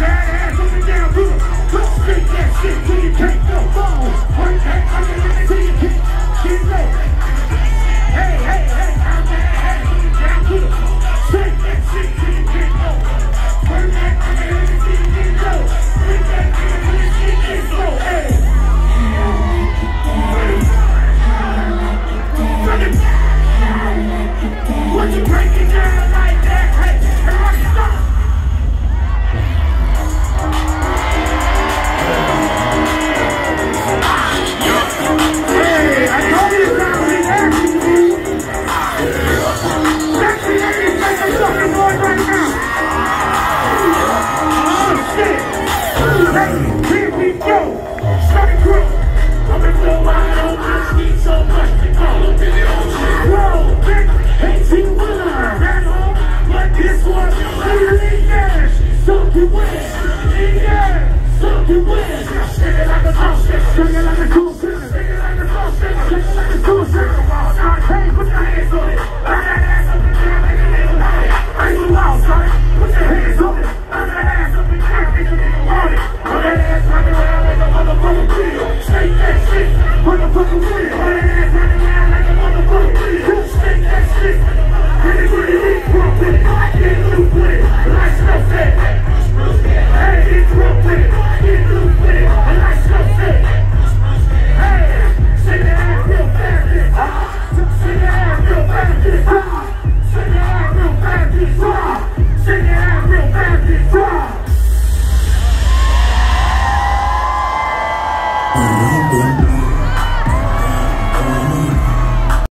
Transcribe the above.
Let's on the damn. Don't that shit to your Here we go. Started growth. I've been for a while. I need so much to call up in. Whoa, 18 wheeler. Ran home like this one. Really nasty. Something wet. In there. Something wet. Sing it like a cool singer. Sing it like a cool singer. Sing it like a cool. Sing it like a cool singer.